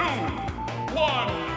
two, one,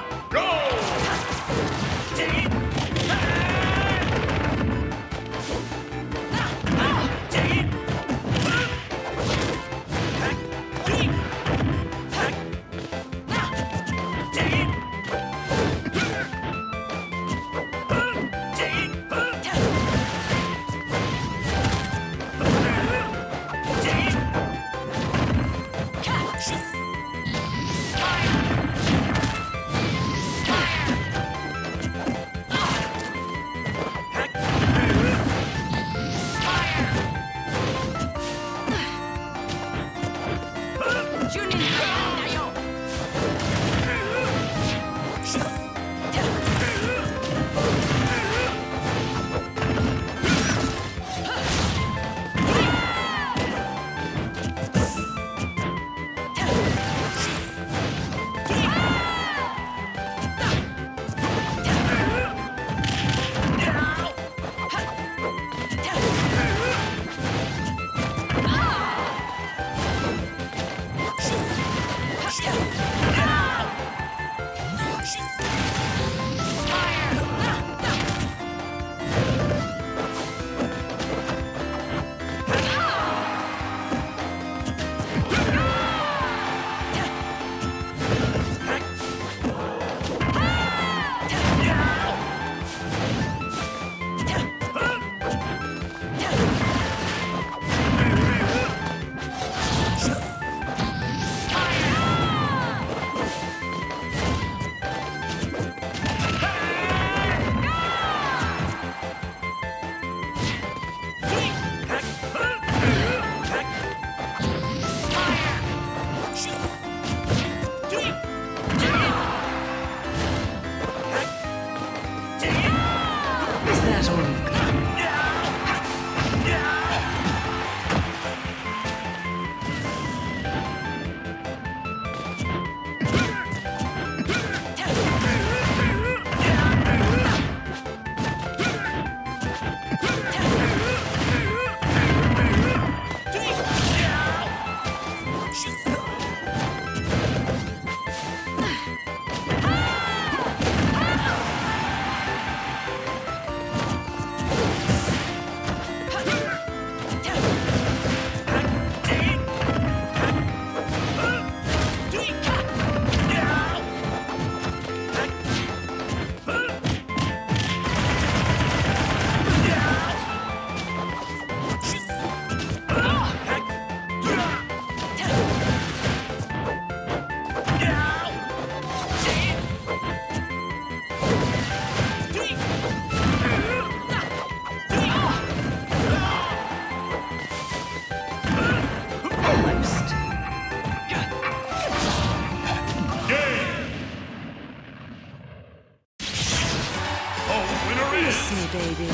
Kiss me, baby.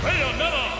Bayonetta!